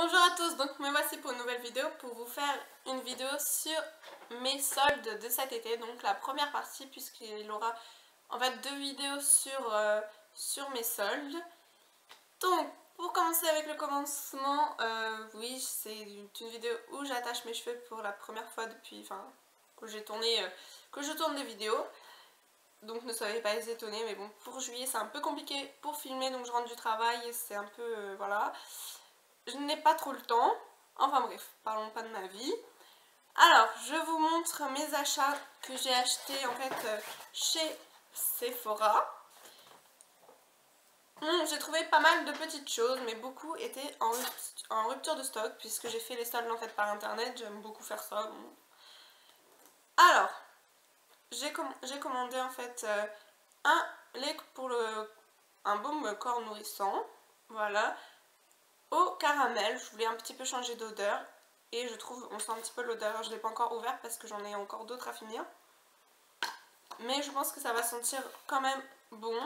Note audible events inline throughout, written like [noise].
Bonjour à tous, donc me voici pour une nouvelle vidéo pour vous faire une vidéo sur mes soldes de cet été. Donc la première partie puisqu'il aura en fait deux vidéos sur, euh, mes soldes. Donc pour commencer avec le commencement, euh, oui c'est une vidéo où j'attache mes cheveux pour la première fois depuis, enfin que j'ai tourné, euh, que je tourne des vidéos. Donc ne soyez pas étonnés, mais bon pour juillet c'est un peu compliqué pour filmer donc je rentre du travail et c'est un peu, voilà je n'ai pas trop le temps. Enfin bref, parlons pas de ma vie. Alors, je vous montre mes achats que j'ai achetés en fait euh, chez Sephora. j'ai trouvé pas mal de petites choses, mais beaucoup étaient en, rupture de stock, puisque j'ai fait les soldes en fait par internet, j'aime beaucoup faire ça. Alors, j'ai commandé en fait euh, un lait pour le un baume corps nourrissant, voilà, au caramel. Je voulais un petit peu changer d'odeur. Et je trouve, on sent un petit peu l'odeur. Je ne l'ai pas encore ouvert parce que j'en ai encore d'autres à finir. Mais je pense que ça va sentir quand même bon.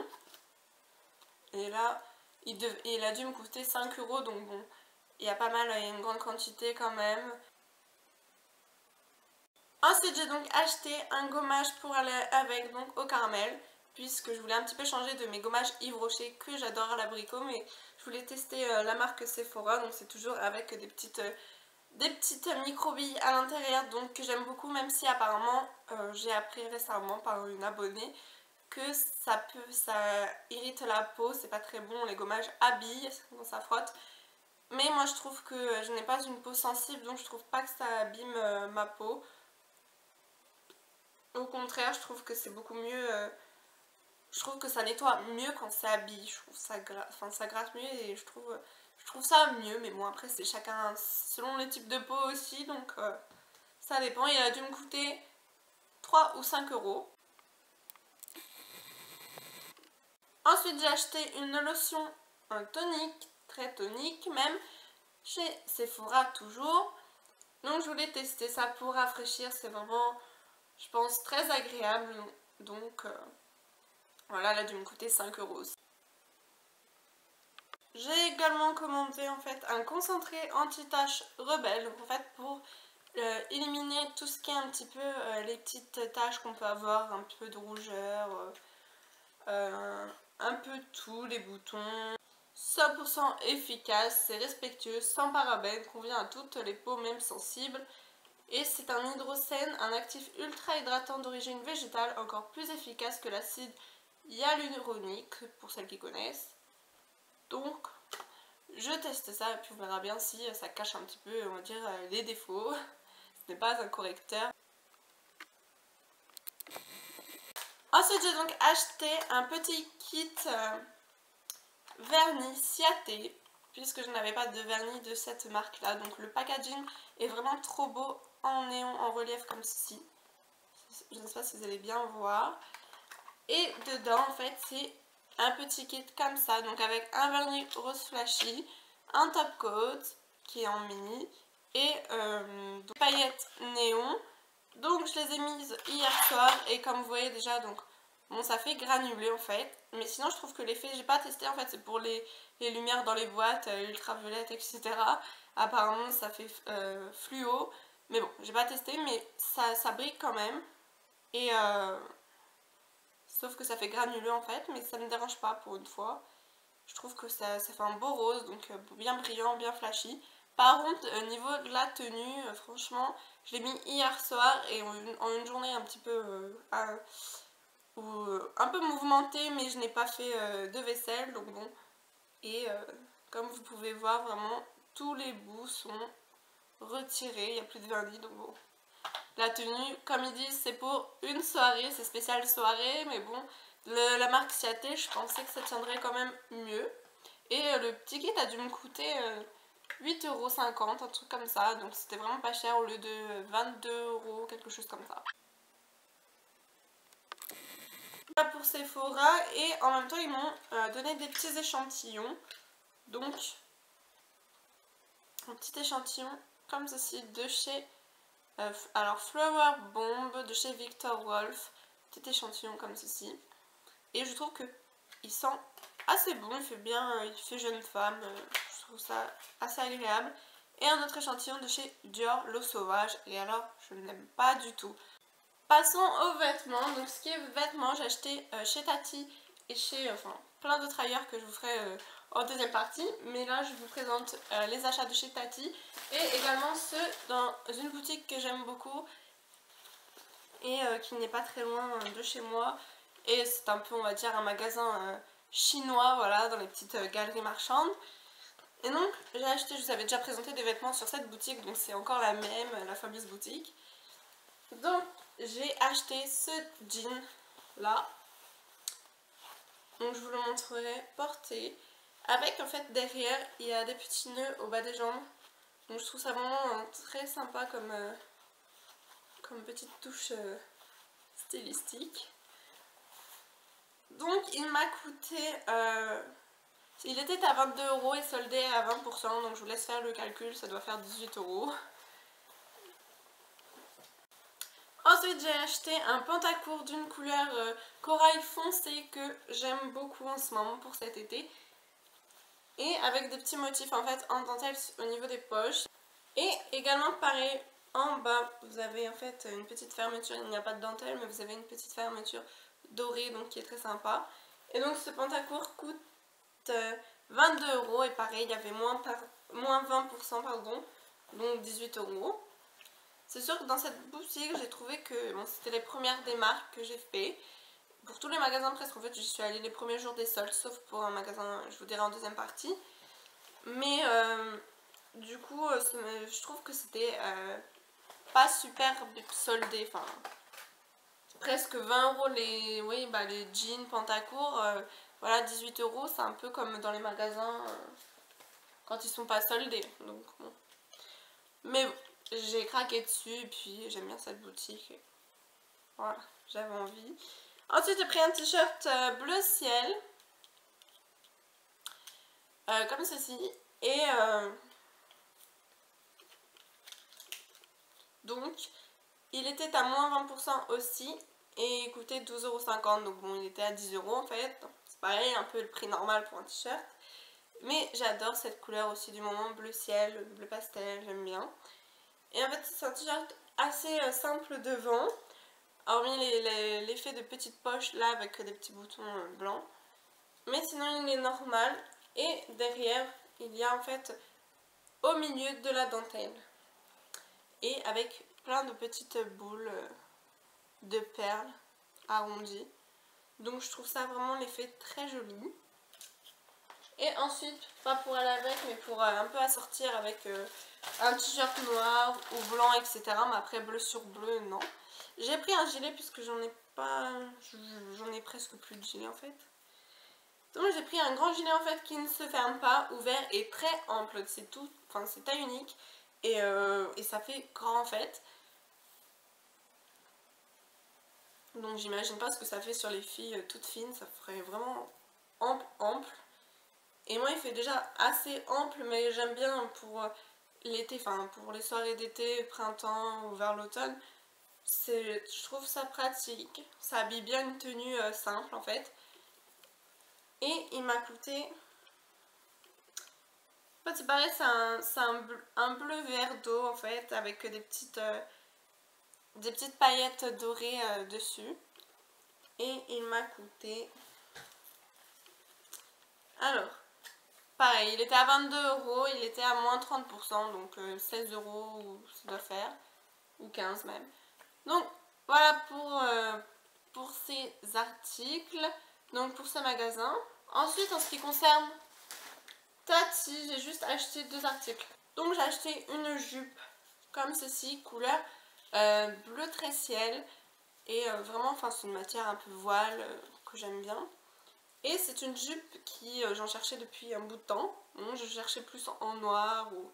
Et là, il, a dû me coûter 5 euros. Donc bon, il y a pas mal, il y a une grande quantité quand même. Ensuite, j'ai donc acheté un gommage pour aller avec donc au caramel puisque je voulais un petit peu changer de mes gommages Yves que j'adore à l'abricot mais je voulais tester euh, la marque Sephora donc c'est toujours avec des petites euh, des petites microbilles à l'intérieur donc que j'aime beaucoup même si apparemment euh, j'ai appris récemment par une abonnée que ça peut ça irrite la peau c'est pas très bon les gommages habillent quand ça frotte. Mais moi je trouve que je n'ai pas une peau sensible donc je trouve pas que ça abîme ma peau. Au contraire je trouve que c'est beaucoup mieux je trouve que ça nettoie mieux quand ça habille. Je trouve ça, enfin, ça gratte mieux et je trouve, je trouve ça mieux. Mais bon, après, c'est chacun selon le type de peau aussi. Donc, euh, ça dépend. Il a dû me coûter 3 ou 5 euros. Ensuite, j'ai acheté une lotion, un tonique, très tonique même, chez Sephora toujours. Donc, je voulais tester ça pour rafraîchir. C'est vraiment, je pense, très agréable. Donc... Euh, voilà, elle a dû me coûter 5 euros. J'ai également commandé en fait un concentré anti-taches rebelle, en fait pour euh, éliminer tout ce qui est un petit peu euh, les petites taches qu'on peut avoir, un peu de rougeur, euh, un peu tout, les boutons. 100% efficace, c'est respectueux, sans parabènes, convient à toutes les peaux, même sensibles. Et c'est un hydrocène, un actif ultra hydratant d'origine végétale, encore plus efficace que l'acide hyaluronique, pour celles qui connaissent. Donc, je teste ça et puis on verra bien si ça cache un petit peu, on va dire, les défauts. [laughs] Ce n'est pas un correcteur. Ensuite, j'ai donc acheté un petit kit euh, vernis Ciaté, puisque je n'avais pas de vernis de cette marque-là. Donc le packaging est vraiment trop beau en néon, en relief comme ceci. Je ne sais pas si vous allez bien voir. Et dedans, en fait, c'est un petit kit comme ça. Donc avec un vernis rose flashy, un top coat qui est en mini et euh, des paillettes néon. Donc je les ai mises hier soir et comme vous voyez déjà, donc bon ça fait granulé en fait. Mais sinon je trouve que l'effet, j'ai pas testé en fait, c'est pour les, lumières dans les boîtes, euh, ultraviolettes, etc. Apparemment ça fait euh, fluo. Mais bon, j'ai pas testé, mais ça, ça brille quand même. Et euh, Sauf que ça fait granuleux en fait, mais ça ne me dérange pas pour une fois. Je trouve que ça, fait un beau rose, donc euh, bien brillant, bien flashy. Par contre, au niveau de la tenue, euh, franchement, je l'ai mis hier soir et en une, journée un petit peu... Euh, un, peu mouvementée, mais je n'ai pas fait de vaisselle, donc bon. Et comme vous pouvez voir, vraiment, tous les bouts sont retirés, il n'y a plus de vernis, donc bon. La tenue, comme ils disent, c'est pour une soirée, c'est spécial soirée, mais bon, la marque Ciaté, je pensais que ça tiendrait quand même mieux. Et euh, le petit kit a dû me coûter 8,50€, euh, un truc comme ça, donc c'était vraiment pas cher au lieu de 22€, quelque chose comme ça. Voilà pour Sephora, et en même temps ils m'ont euh, donné des petits échantillons, donc un petit échantillon comme ceci de chez euh, alors Flower Bomb de chez Victor Wolf, petit échantillon comme ceci. Et je trouve que il sent assez bon, il fait bien, il fait jeune femme, euh, trouve ça assez agréable. Et un autre échantillon de chez Dior, l'eau sauvage. Et alors, je ne l'aime pas du tout. Passons aux vêtements. Donc ce qui est vêtements, j'ai acheté euh, chez Tati et chez enfin, plein d'autres ailleurs que je vous ferai euh, en deuxième partie. Mais là, je vous présente euh, les achats de chez Tati et également ceux dans une boutique que j'aime beaucoup et qui n'est pas très loin de chez moi. Et c'est un peu, on va dire, un magasin chinois, voilà, dans les petites galeries marchandes. Et donc, j'ai acheté, je vous avais déjà présenté des vêtements sur cette boutique, donc c'est encore la même, la fameuse boutique. Donc, j'ai acheté ce jean là. Donc, je vous le montrerai porté. Avec, en fait, derrière, il y a des petits nœuds au bas des jambes. Donc, je trouve ça vraiment euh, très sympa comme, euh, comme petite touche euh, stylistique. Donc, il m'a coûté... il était à 22 euros et soldé à 20%, donc je vous laisse faire le calcul, ça doit faire 18 euros. Ensuite, j'ai acheté un pantacourt d'une couleur corail foncé que j'aime beaucoup en ce moment pour cet été. Et avec des petits motifs en fait en dentelle au niveau des poches. Et également pareil, en bas, vous avez en fait une petite fermeture, il n'y a pas de dentelle, mais vous avez une petite fermeture dorée, donc qui est très sympa. Et donc ce pantacourt coûte 22 euh, euros, et pareil, il y avait moins, par, moins 20%, pardon, donc 18 euros. C'est sûr que dans cette boutique, j'ai trouvé que bon, c'était les premières démarques que j'ai fait. Pour tous les magasins presque, en fait, je suis allée les premiers jours des soldes, sauf pour un magasin, je vous dirai en deuxième partie. Mais euh, du coup, euh, je trouve que c'était euh, pas super soldé. Enfin, presque 20 euros les, oui, bah, les jeans pantacourt. voilà, 18 euros, c'est un peu comme dans les magasins quand ils sont pas soldés. Donc, bon. Mais j'ai craqué dessus et puis j'aime bien cette boutique. Voilà, j'avais envie. Ensuite, j'ai pris un t-shirt euh, bleu ciel. Euh, comme ceci. Et euh, donc, il était à moins 20% aussi. Et il coûtait 12,50€. Donc bon, il était à 10€ en fait. C'est pareil, un peu le prix normal pour un t-shirt. Mais j'adore cette couleur aussi du moment, bleu ciel, bleu pastel, j'aime bien. Et en fait, c'est un t-shirt assez simple devant, hormis l'effet de petites poches là avec des petits boutons euh, blancs. Mais sinon, il est normal. Et derrière, il y a en fait au milieu de la dentelle. Et avec plein de petites boules euh, de perles arrondies. Donc je trouve ça vraiment l'effet très joli. Et ensuite, pas pour aller avec, mais pour un peu assortir avec un t-shirt noir ou blanc, etc. Mais après, bleu sur bleu, non. J'ai pris un gilet puisque j'en ai pas... J'en ai presque plus de gilet en fait. Donc j'ai pris un grand gilet en fait qui ne se ferme pas, ouvert et très ample. C'est tout, enfin c'est taille unique. Et, euh, et ça fait grand en fait. Donc j'imagine pas ce que ça fait sur les filles euh, toutes fines. Ça ferait vraiment ample, ample. Et moi il fait déjà assez ample mais j'aime bien pour l'été, enfin pour les soirées d'été, printemps ou vers l'automne, je trouve ça pratique. Ça habille bien une tenue euh, simple en fait. Et il m'a coûté... C'est pareil, c'est un, un, bleu vert d'eau en fait avec des petites, euh, des petites paillettes dorées euh, dessus. Et il m'a coûté... Alors, Pareil, il était à 22 euros, il était à moins 30%, donc 16 euh, euros ça doit faire, ou 15 même. Donc voilà pour, euh, pour ces articles, donc pour ce magasin. Ensuite, en ce qui concerne Tati, j'ai juste acheté deux articles. Donc j'ai acheté une jupe comme ceci, couleur euh, bleu très ciel. Et vraiment, enfin c'est une matière un peu voile que j'aime bien. Et c'est une jupe qui, euh, j'en cherchais depuis un bout de temps. je cherchais plus en, noir, ou...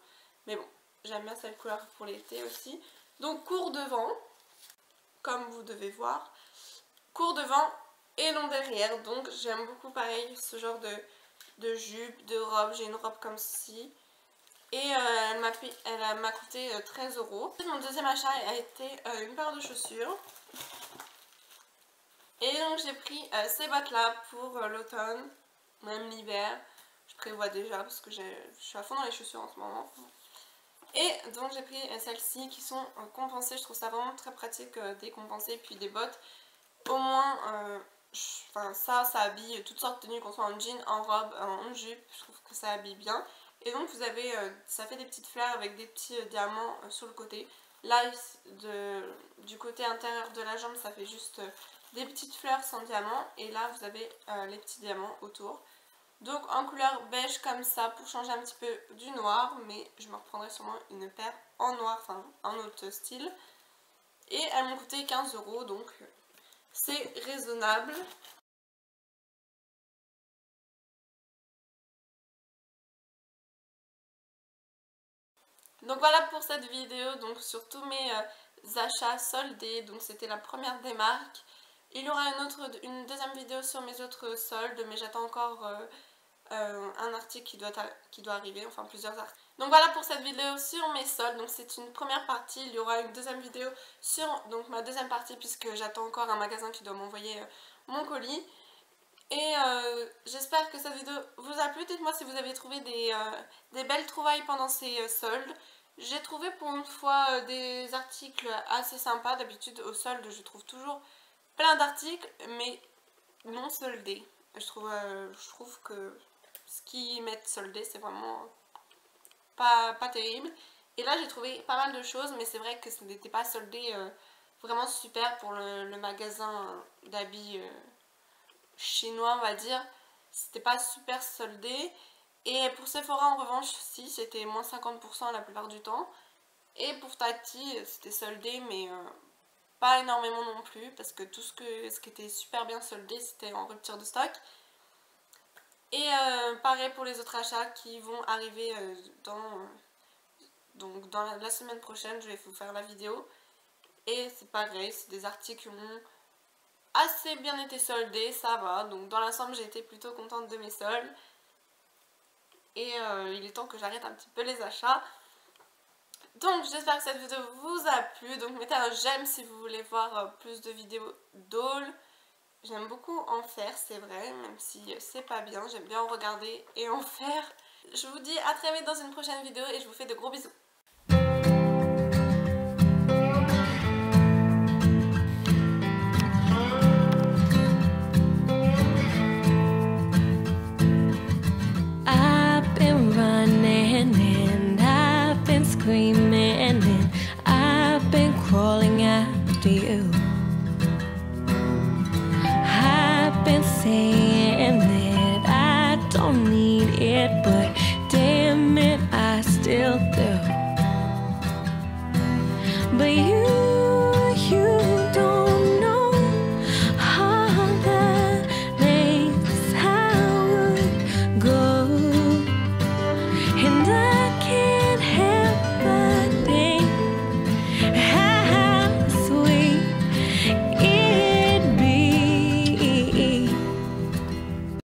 mais bon, j'aime bien cette couleur pour l'été aussi. Donc court devant, comme vous devez voir. Court devant et long derrière. Donc j'aime beaucoup pareil ce genre de, de jupe, de robe. J'ai une robe comme ceci. Et euh, elle m'a coûté 13 euh, euros. Mon deuxième achat a été une paire de chaussures. Et donc j'ai pris euh, ces bottes là pour euh, l'automne, même l'hiver. Je prévois déjà parce que je suis à fond dans les chaussures en ce moment. Et donc j'ai pris celles-ci qui sont compensées, je trouve ça vraiment très pratique des compensées puis des bottes. Au moins, ça, ça habille toutes sortes de tenues, qu'on soit en jean, en robe, en jupe, je trouve que ça habille bien. Et donc vous avez, ça fait des petites fleurs avec des petits diamants sur le côté. Là, du côté intérieur de la jambe, ça fait juste euh, des petites fleurs sans diamant. Et là, vous avez euh, les petits diamants autour. Donc en couleur beige comme ça pour changer un petit peu du noir. Mais je me reprendrai sûrement une paire en noir, enfin en autre style. Et elles m'ont coûté 15 euros, donc c'est raisonnable. Donc voilà pour cette vidéo, donc sur tous mes euh, achats soldés, donc c'était la première des marques. Il y aura une, deuxième vidéo sur mes autres soldes, mais j'attends encore euh, euh, un article qui doit, arriver, enfin plusieurs articles. Donc voilà pour cette vidéo sur mes soldes, donc c'est une première partie, il y aura une deuxième vidéo sur donc ma deuxième partie puisque j'attends encore un magasin qui doit m'envoyer mon colis. Et j'espère que cette vidéo vous a plu. Dites-moi si vous avez trouvé des, des belles trouvailles pendant ces soldes. J'ai trouvé pour une fois euh, des articles assez sympas. D'habitude au solde je trouve toujours plein d'articles mais non soldés. Je trouve, euh, je trouve que ce qu'ils mettent soldé c'est vraiment pas, pas terrible. Et là j'ai trouvé pas mal de choses mais c'est vrai que ce n'était pas soldé euh, vraiment super pour le, magasin d'habits chinois on va dire. C'était pas super soldé. Et pour Sephora en revanche, si, c'était moins 50% la plupart du temps. Et pour Tati, c'était soldé, mais euh, pas énormément non plus, parce que tout ce, que, ce qui était super bien soldé, c'était en rupture de stock. Et euh, pareil pour les autres achats qui vont arriver euh, dans, donc dans la, semaine prochaine, je vais vous faire la vidéo. Et c'est pareil, c'est des articles qui ont assez bien été soldés, ça va. Donc dans l'ensemble, j'ai été plutôt contente de mes soldes. Et euh, il est temps que j'arrête un petit peu les achats. Donc j'espère que cette vidéo vous a plu. Donc mettez un j'aime si vous voulez voir euh, plus de vidéos d'haul. J'aime beaucoup en faire, c'est vrai, même si c'est pas bien. J'aime bien en regarder et en [laughs] faire. Je vous dis à très vite dans une prochaine vidéo et je vous fais de gros bisous. will do. But